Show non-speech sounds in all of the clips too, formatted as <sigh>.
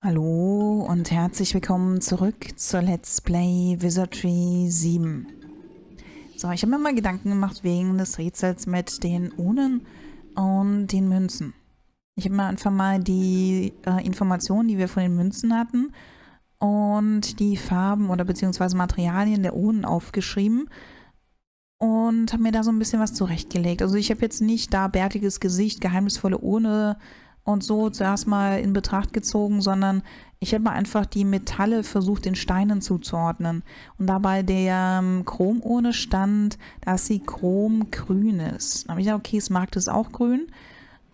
Hallo und herzlich willkommen zurück zur Let's Play Wizardry 7. So, ich habe mir mal Gedanken gemacht wegen des Rätsels mit den Uhren und den Münzen. Ich habe mir einfach mal die äh, Informationen, die wir von den Münzen hatten und die Farben oder beziehungsweise Materialien der Uhren aufgeschrieben und habe mir da so ein bisschen was zurechtgelegt. Also ich habe jetzt nicht da bärtiges Gesicht, geheimnisvolle Urne und so zuerst mal in Betracht gezogen, sondern ich habe einfach die Metalle versucht, den Steinen zuzuordnen. Und dabei der ähm, Chromurne stand, dass sie chromgrün ist. Dann habe ich gesagt, okay, Smart ist auch grün.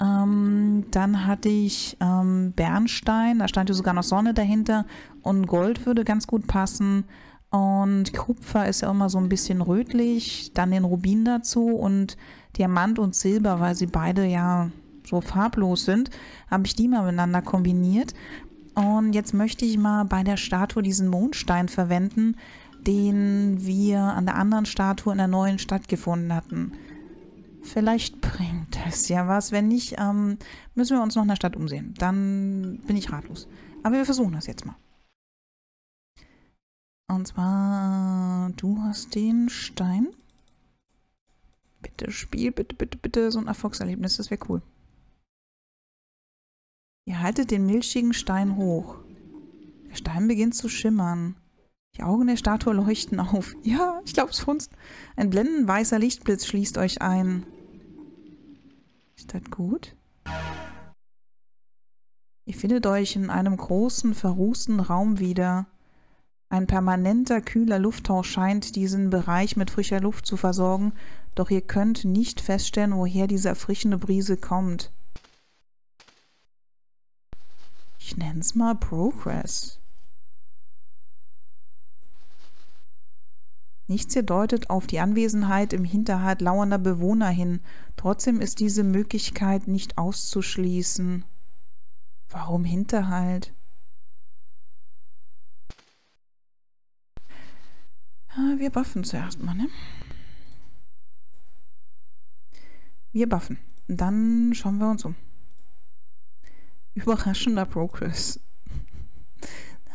Ähm, dann hatte ich ähm, Bernstein, da stand ja sogar noch Sonne dahinter und Gold würde ganz gut passen. Und Kupfer ist ja immer so ein bisschen rötlich, dann den Rubin dazu und Diamant und Silber, weil sie beide ja so farblos sind, habe ich die mal miteinander kombiniert. Und jetzt möchte ich mal bei der Statue diesen Mondstein verwenden, den wir an der anderen Statue in der neuen Stadt gefunden hatten. Vielleicht bringt das ja was. Wenn nicht, ähm, müssen wir uns noch in der Stadt umsehen. Dann bin ich ratlos. Aber wir versuchen das jetzt mal. Und zwar, du hast den Stein. Bitte Spiel, bitte, bitte, bitte so ein Erfolgserlebnis. Das wäre cool. Ihr haltet den milchigen Stein hoch. Der Stein beginnt zu schimmern. Die Augen der Statue leuchten auf. <laughs> Ja, ich glaub's funzt. Ein blendend weißer Lichtblitz schließt euch ein. Ist das gut? Ihr findet euch in einem großen, verrußten Raum wieder. Ein permanenter, kühler Lufthauch scheint diesen Bereich mit frischer Luft zu versorgen, doch ihr könnt nicht feststellen, woher diese erfrischende Brise kommt. Ich nenne es mal Progress. Nichts hier deutet auf die Anwesenheit im Hinterhalt lauernder Bewohner hin. Trotzdem ist diese Möglichkeit nicht auszuschließen. Warum Hinterhalt? Wir buffen zuerst mal, ne? Wir buffen. Dann schauen wir uns um. Überraschender Progress.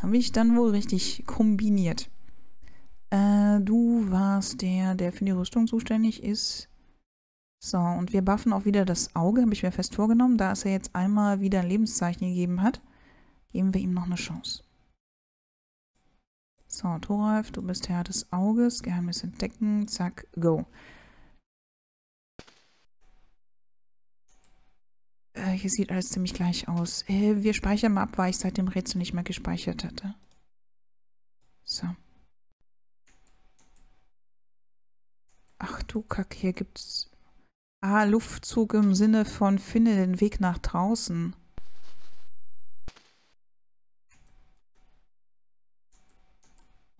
Habe ich dann wohl richtig kombiniert. Äh, du warst der, der für die Rüstung zuständig ist. So, und wir buffen auch wieder das Auge, habe ich mir fest vorgenommen. Da es ja jetzt einmal wieder ein Lebenszeichen gegeben hat, geben wir ihm noch eine Chance. So, Thoralf, du bist Herr des Auges, Geheimnis entdecken, zack, go. Hier sieht alles ziemlich gleich aus. Äh, wir speichern mal ab, weil ich seit dem Rätsel nicht mehr gespeichert hatte. So. Ach du Kack, hier gibt's... Ah, Luftzug im Sinne von finde den Weg nach draußen.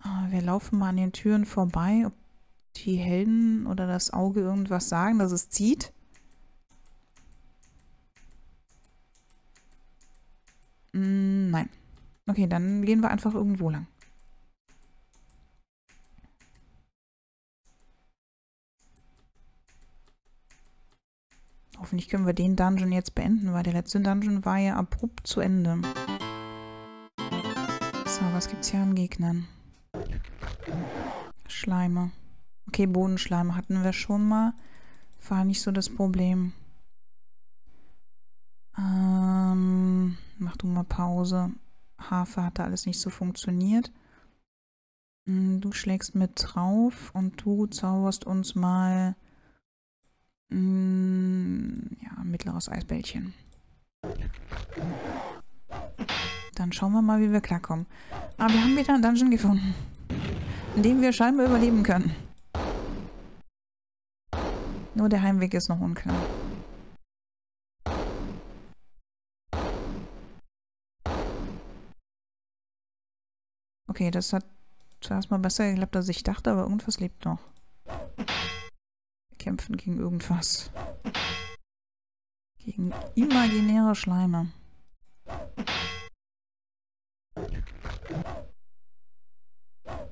Ah, wir laufen mal an den Türen vorbei, ob die Helden oder das Auge irgendwas sagen, dass es zieht. Mm, nein. Okay, dann gehen wir einfach irgendwo lang. Hoffentlich können wir den Dungeon jetzt beenden, weil der letzte Dungeon war ja abrupt zu Ende. So, was gibt's hier an Gegnern? Schleime. Okay, Bodenschleime hatten wir schon mal. War nicht so das Problem. Ähm, mach du mal Pause. Hafer hat da alles nicht so funktioniert. Hm, du schlägst mit drauf und du zauberst uns mal mm, ja, mittleres Eisbällchen. Dann schauen wir mal, wie wir klarkommen. Aber ah, wir haben wieder einen Dungeon gefunden, in dem wir scheinbar überleben können. Nur der Heimweg ist noch unklar. Okay, das hat zuerst mal besser geklappt, als ich dachte, aber irgendwas lebt noch. Wir kämpfen gegen irgendwas. Gegen imaginäre Schleime.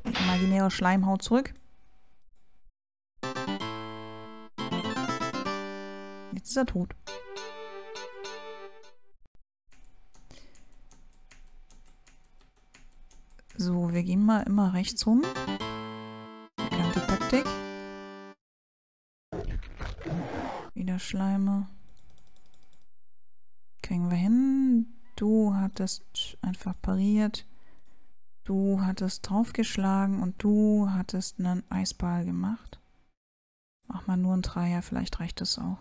Imaginäre Schleim haut zurück. Jetzt ist er tot. So, wir gehen mal immer rechts rum. Bekannte Taktik. Wieder Schleime. Kriegen wir hin. Du hattest einfach pariert. Du hattest draufgeschlagen und du hattest einen Eisball gemacht. Mach mal nur einen Dreier, vielleicht reicht das auch.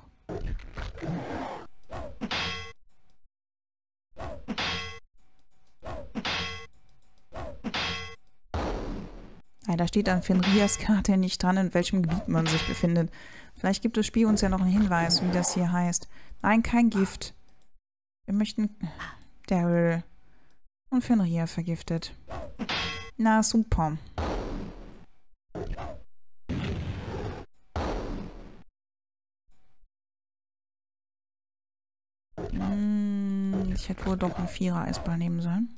Da steht an Fenrias Karte nicht dran, in welchem Gebiet man sich befindet. Vielleicht gibt das Spiel uns ja noch einen Hinweis, wie das hier heißt. Nein, kein Gift. Wir möchten Daryl und Fenrir vergiftet. Na, super. Hm, ich hätte wohl doch einen Vierer-Eisball nehmen sollen.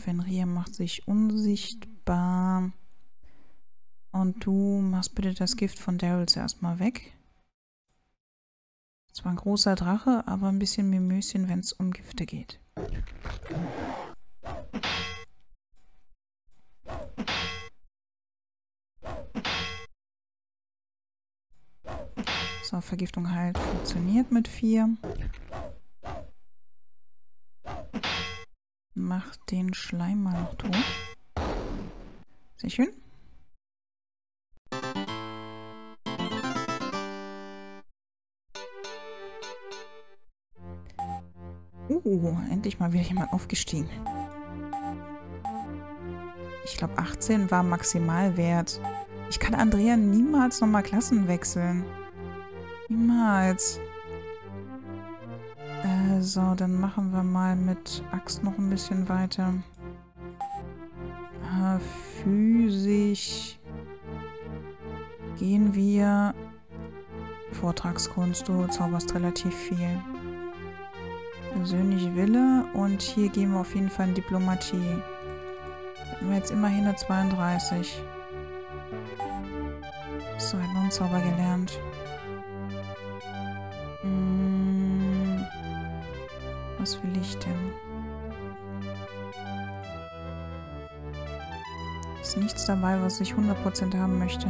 Fenrir macht sich unsichtbar. Und du machst bitte das Gift von Daryl zuerst mal weg. Zwar ein großer Drache, aber ein bisschen Mimöschen, wenn es um Gifte geht. So, Vergiftung halt funktioniert mit 4. Mach den Schleim mal noch tot. Sehr schön. Uh, endlich mal wieder jemand aufgestiegen. Ich glaube, 18 war Maximalwert. Ich kann Andrea niemals nochmal Klassen wechseln. Niemals. So, dann machen wir mal mit Axt noch ein bisschen weiter. Äh, physisch gehen wir Vortragskunst. Du zauberst relativ viel. Persönlich Wille und hier gehen wir auf jeden Fall in Diplomatie. Hätten wir jetzt immerhin eine 32. So, ein Non-Zauber gelernt. Ist nichts dabei, was ich 100% haben möchte.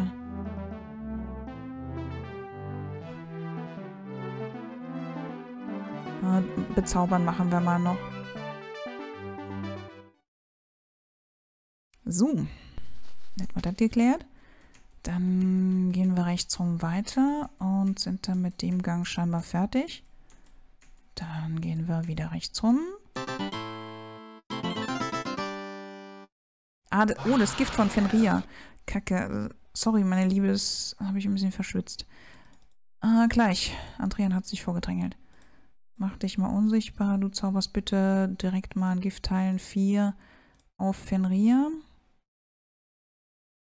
Ah, bezaubern machen wir mal noch. So. Hätten wir das geklärt. Dann gehen wir rechts rum weiter und sind dann mit dem Gang scheinbar fertig. Dann gehen wir wieder rechts rum. Ah, oh, das Gift von Fenrir. Kacke. Sorry, meine Liebe, das habe ich ein bisschen verschwitzt. Ah, gleich. Andrian hat sich vorgedrängelt. Mach dich mal unsichtbar. Du zauberst bitte direkt mal ein Gift teilen 4 auf Fenrir.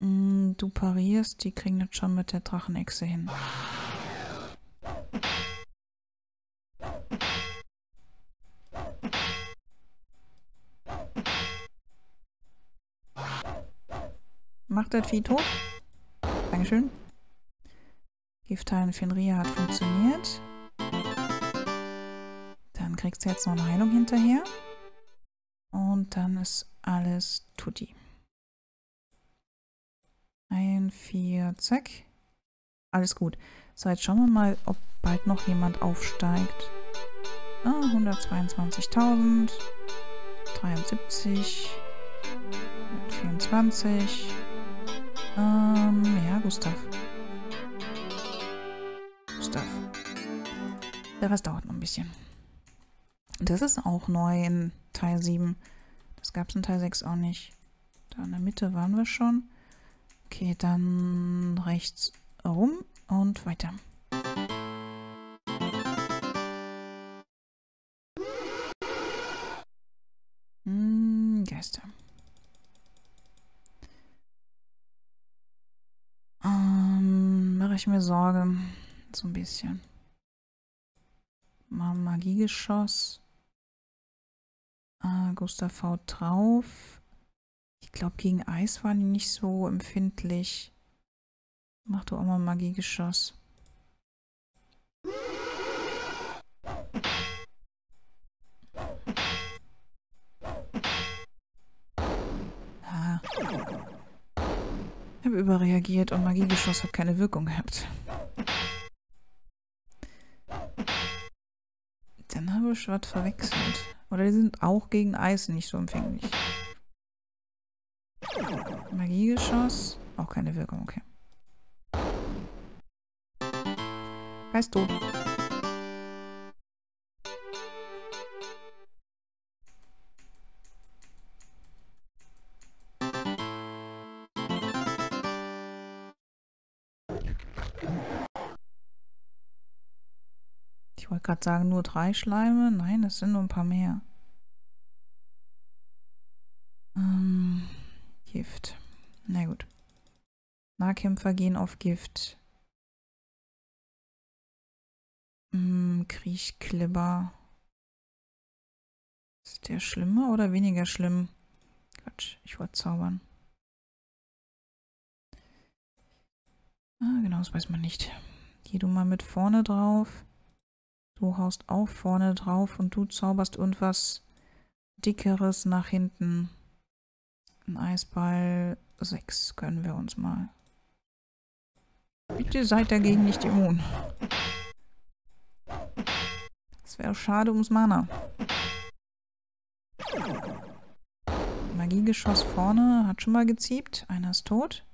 Mm, du parierst. Die kriegen das schon mit der Drachenechse hin. Macht das Vieh tot. Dankeschön. Giftteilen Fenrir hat funktioniert. Dann kriegst du jetzt noch eine Heilung hinterher. Und dann ist alles tutti. Ein, vier, zack. Alles gut. So, jetzt schauen wir mal, ob bald noch jemand aufsteigt. Ah, 122.000. 73. 24. Ähm, ja, Gustav. Gustav. Der Rest dauert noch ein bisschen. Das ist auch neu in Teil 7. Das gab es in Teil 6 auch nicht. Da in der Mitte waren wir schon. Okay, dann rechts rum und weiter. Ich mir Sorge. So ein bisschen. Mal Magiegeschoss. Ah, Gustav haut drauf. Ich glaube, gegen Eis waren die nicht so empfindlich. Mach doch auch mal Magiegeschoss. Habe überreagiert und Magiegeschoss hat keine Wirkung gehabt. Dann habe ich was verwechselt. Oder die sind auch gegen Eis nicht so empfänglich. Magiegeschoss. Auch keine Wirkung, okay. Weißt du. Wollte gerade sagen, nur drei Schleime. Nein, das sind nur ein paar mehr. Ähm, Gift. Na gut. Nahkämpfer gehen auf Gift. Hm, Kriechklibber. Ist der schlimmer oder weniger schlimm? Quatsch, ich wollte zaubern. Ah, genau, das weiß man nicht. Geh du mal mit vorne drauf. Du haust auch vorne drauf und du zauberst irgendwas Dickeres nach hinten. Ein Eisball 6 können wir uns mal. Bitte seid dagegen nicht immun. Das wäre schade ums Mana. Magiegeschoss vorne hat schon mal geziebt. Einer ist tot.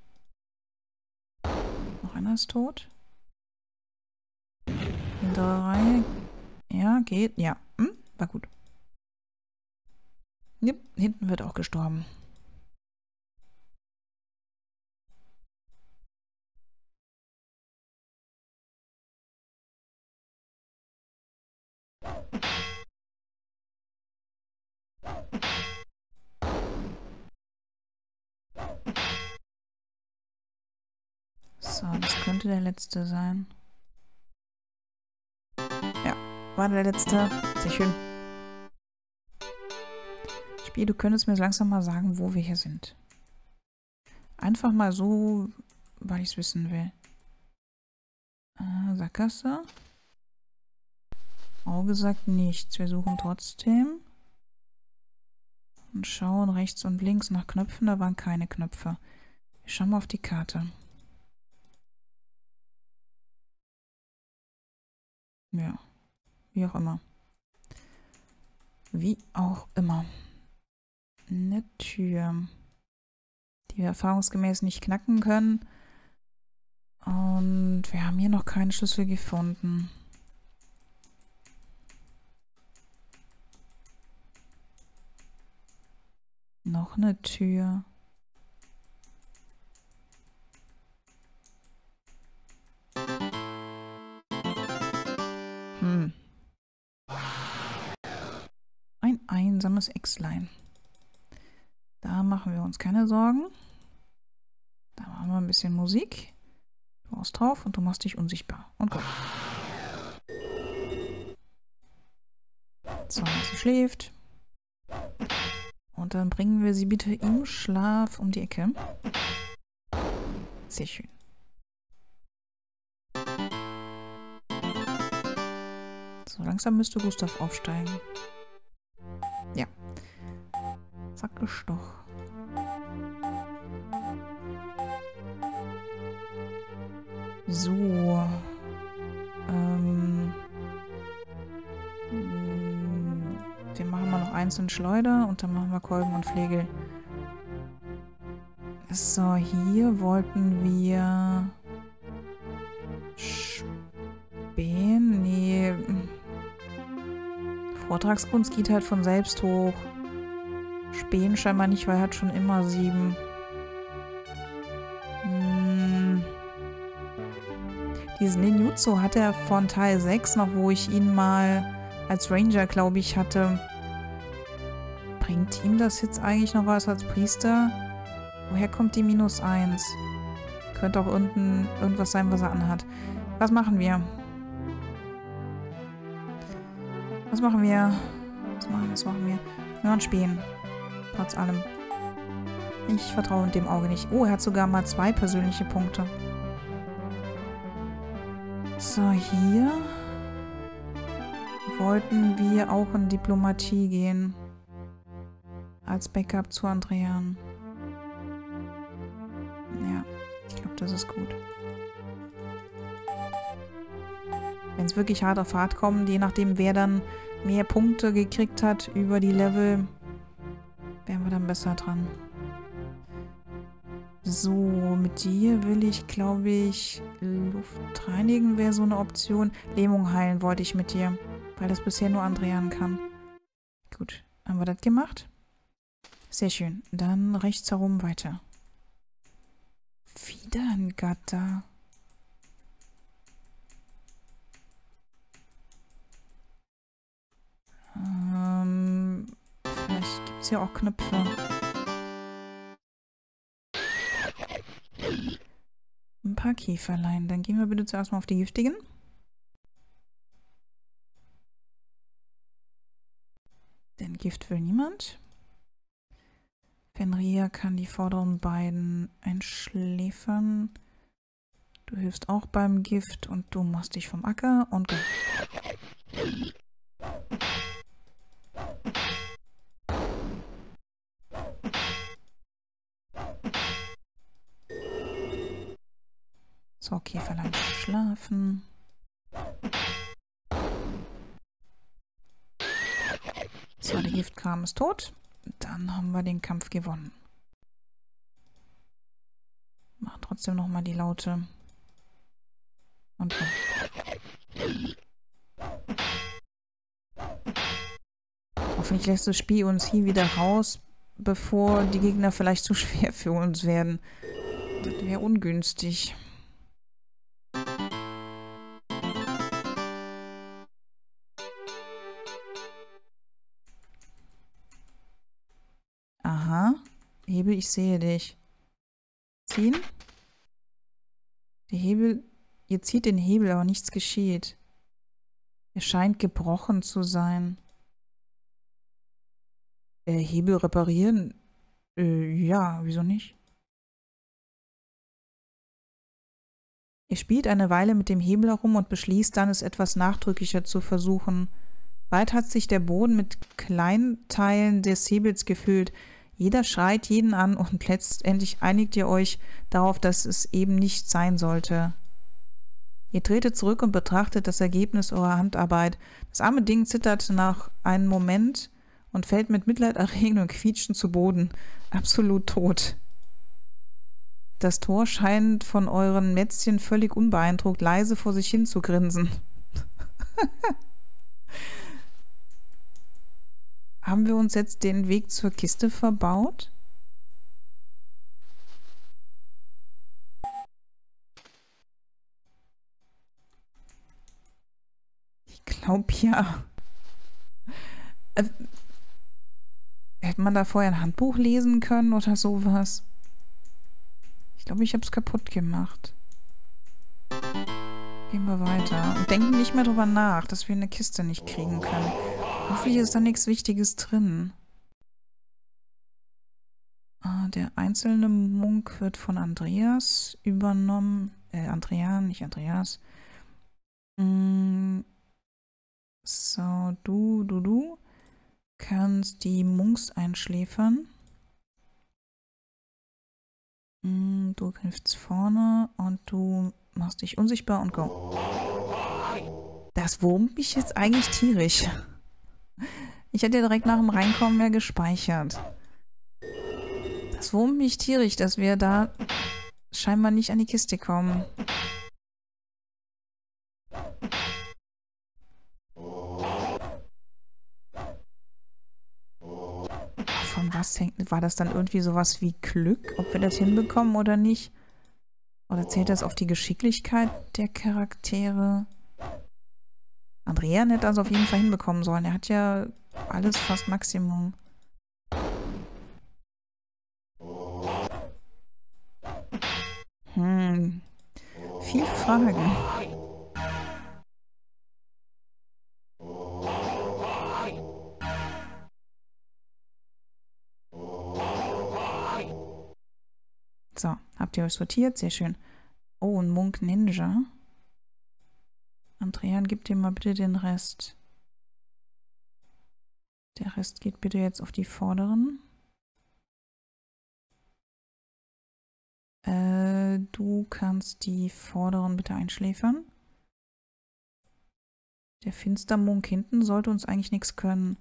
Noch einer ist tot. Reihe. Ja, geht. Ja. Hm? War gut. Ja, hinten wird auch gestorben. So, das könnte der letzte sein. War der letzte. Sehr schön. Spiel, du könntest mir langsam mal sagen, wo wir hier sind. Einfach mal so, weil ich es wissen will. Äh, Sackgasse. Auge sagt nichts. Wir suchen trotzdem. Und schauen rechts und links nach Knöpfen. Da waren keine Knöpfe. Wir schauen mal auf die Karte. Ja. Wie auch immer. Wie auch immer. Eine Tür. Die wir erfahrungsgemäß nicht knacken können. Und wir haben hier noch keinen Schlüssel gefunden. Noch eine Tür. Einsames Äxlein. Da machen wir uns keine Sorgen. Da machen wir ein bisschen Musik. Du haust drauf und du machst dich unsichtbar. Und komm. So, sie schläft. Und dann bringen wir sie bitte im Schlaf um die Ecke. Sehr schön. So, langsam müsste Gustav aufsteigen. Zack, gestoch. So. Ähm. Wir machen mal noch einzeln Schleuder und dann machen wir Kolben und Flegel. So, hier wollten wir... Spähen? Nee. Vortragskunst geht halt von selbst hoch. Spähen scheinbar nicht, weil er hat schon immer sieben. Hm. Diesen Ninjutsu hat er von Teil 6 noch, wo ich ihn mal als Ranger, glaube ich, hatte. Bringt ihm das jetzt eigentlich noch was als Priester? Woher kommt die Minus 1? Könnte auch unten irgendwas sein, was er anhat. Was machen wir? Was machen wir? Was machen, was machen wir? Wir machen Spähen. Trotz allem. Ich vertraue dem Auge nicht. Oh, er hat sogar mal zwei persönliche Punkte. So, hier wollten wir auch in Diplomatie gehen. Als Backup zu Andrean. Ja, ich glaube, das ist gut. Wenn es wirklich hart auf hart kommt, je nachdem, wer dann mehr Punkte gekriegt hat über die Level, wären wir dann besser dran. So, mit dir will ich, glaube ich, Luft reinigen wäre so eine Option. Lähmung heilen wollte ich mit dir, weil das bisher nur Andrean kann. Gut, haben wir das gemacht? Sehr schön. Dann rechts herum weiter. Wieder ein Gatter. Hier auch Knöpfe. Ein paar Käferlein. Dann gehen wir bitte zuerst mal auf die giftigen. Denn Gift will niemand. Fenrir kann die vorderen beiden einschläfern. Du hilfst auch beim Gift und du machst dich vom Acker und go. So, Käferlein schlafen. So, der Giftkram ist tot. Dann haben wir den Kampf gewonnen. Machen trotzdem nochmal die Laute. Und Hoffentlich lässt das Spiel uns hier wieder raus, bevor die Gegner vielleicht zu schwer für uns werden. Das wäre ungünstig. Hebel, ich sehe dich. Ziehen? Der Hebel, ihr zieht den Hebel, aber nichts geschieht. Er scheint gebrochen zu sein. Äh, Hebel reparieren? Äh, ja, wieso nicht? Er spielt eine Weile mit dem Hebel herum und beschließt dann, es etwas nachdrücklicher zu versuchen. Bald hat sich der Boden mit Kleinteilen des Hebels gefüllt. Jeder schreit jeden an und letztendlich einigt ihr euch darauf, dass es eben nicht sein sollte. Ihr tretet zurück und betrachtet das Ergebnis eurer Handarbeit. Das arme Ding zittert nach einem Moment und fällt mit mitleiderregend und quietschen zu Boden. Absolut tot. Das Tor scheint von euren Mätzchen völlig unbeeindruckt leise vor sich hin zu grinsen. <laughs> Haben wir uns jetzt den Weg zur Kiste verbaut? Ich glaube ja. Äh, hätte man da vorher ein Handbuch lesen können oder sowas? Ich glaube, ich habe es kaputt gemacht. Gehen wir weiter. Und denken nicht mehr drüber nach, dass wir eine Kiste nicht kriegen können. Hoffentlich ist da nichts Wichtiges drin. Ah, der einzelne Munk wird von Andreas übernommen. Äh, Andrean, nicht Andreas. Mm, so, du, du, du kannst die Munks einschläfern. Mm, du greifst vorne und du machst dich unsichtbar und go. Das wurmt mich jetzt eigentlich tierisch. Ich hätte ja direkt nach dem Reinkommen mehr gespeichert. Das wurmt mich tierisch, dass wir da scheinbar nicht an die Kiste kommen. Von was hängt... War das dann irgendwie sowas wie Glück, ob wir das hinbekommen oder nicht? Oder zählt das auf die Geschicklichkeit der Charaktere? Andrea hätte das auf jeden Fall hinbekommen sollen. Er hat ja alles fast Maximum. Hm. Viele Fragen. So, habt ihr euch sortiert? Sehr schön. Oh, ein Monk Ninja. Andrean, gib dir mal bitte den Rest. Der Rest geht bitte jetzt auf die vorderen. Äh, du kannst die vorderen bitte einschläfern. Der Finstermunk hinten sollte uns eigentlich nichts können.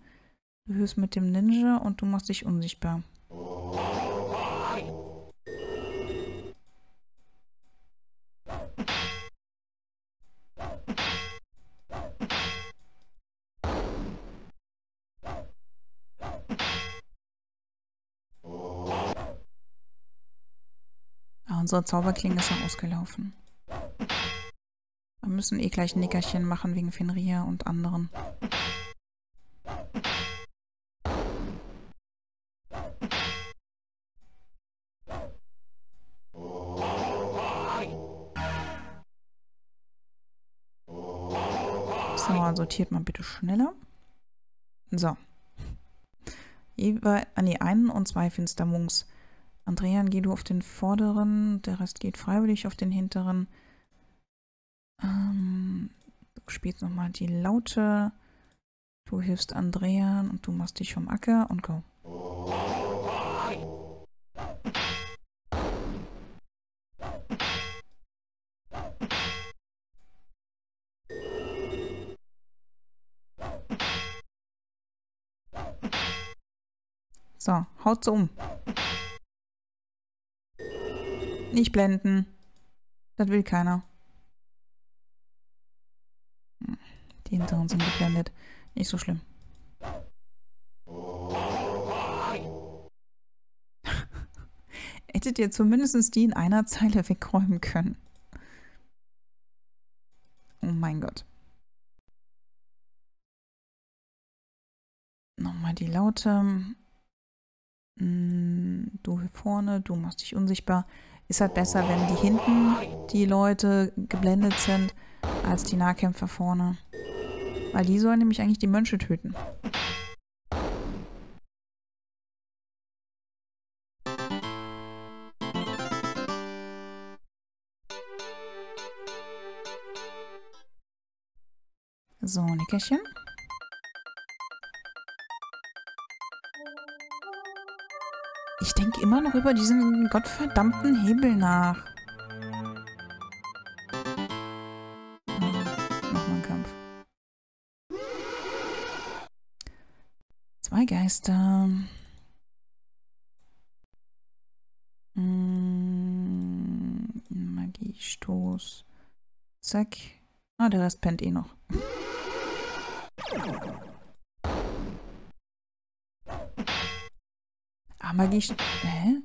Du hörst mit dem Ninja und du machst dich unsichtbar. Ah, unsere Zauberklinge ist ja ausgelaufen. Wir müssen eh gleich ein Nickerchen machen wegen Fenrir und anderen. So, sortiert mal bitte schneller. So. Jeweils, ah nee, einen und zwei Finstermungs. Andrean, geh du auf den vorderen, der Rest geht freiwillig auf den hinteren. Ähm, du spielst nochmal die Laute. Du hilfst Andrean und du machst dich vom Acker und go. So, haut so um. Nicht blenden. Das will keiner. Die hinteren sind geblendet. Nicht so schlimm. <laughs> Hättet ihr zumindest die in einer Zeile wegräumen können. Oh mein Gott. Nochmal die Laute. Hm, du hier vorne, du machst dich unsichtbar. Ist halt besser, wenn die hinten die Leute geblendet sind, als die Nahkämpfer vorne. Weil die sollen nämlich eigentlich die Mönche töten. So, Nickerchen. Immer noch über diesen gottverdammten Hebel nach. Nochmal ein Kampf. Zwei Geister. Hm, Magiestoß. Zack. Ah, der Rest pennt eh noch. Magie... Hä?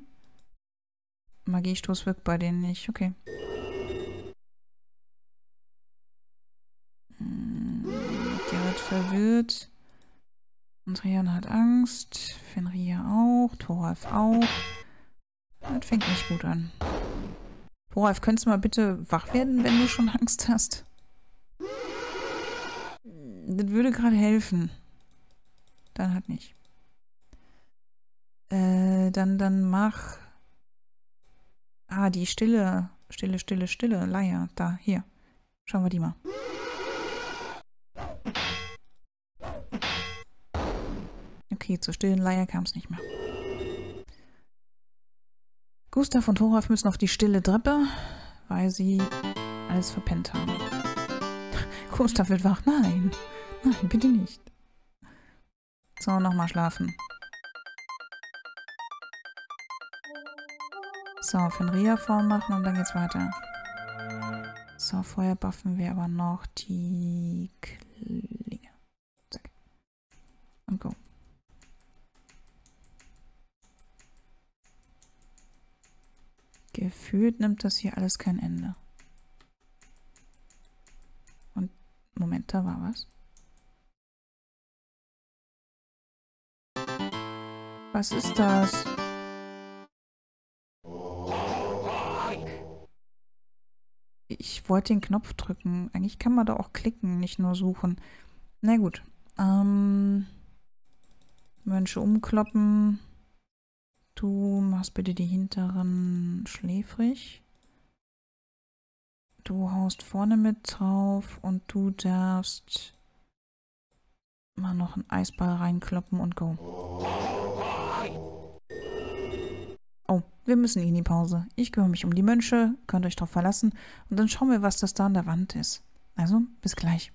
Magiestoß wirkt bei denen nicht. Okay. Hm, Gerrit verwirrt. Andrian hat Angst. Fenrir auch. Thoralf auch. Das fängt nicht gut an. Thoralf, könntest du mal bitte wach werden, wenn du schon Angst hast? Das würde gerade helfen. Dann halt nicht. Äh, dann, dann mach. Ah, die Stille. Stille, Stille, Stille. Leier. Da, hier. Schauen wir die mal. Okay, zur stillen Leier kam es nicht mehr. Gustav und Thoralf müssen auf die stille Treppe, weil sie alles verpennt haben. <laughs> Gustav wird wach. Nein. Nein, bitte nicht. So, nochmal schlafen. So, Fenrir vormachen und dann geht's weiter. So, vorher buffen wir aber noch die Klinge. Zack. Und go. Gefühlt nimmt das hier alles kein Ende. Und, Moment, da war was. Was ist das? Ich wollte den Knopf drücken. Eigentlich kann man da auch klicken, nicht nur suchen. Na gut. Ähm, Mönche umkloppen. Du machst bitte die hinteren schläfrig. Du haust vorne mit drauf und du darfst mal noch einen Eisball reinkloppen und go. Wir müssen in die Pause. Ich kümmere mich um die Mönche, könnt euch drauf verlassen und dann schauen wir, was das da an der Wand ist. Also, bis gleich.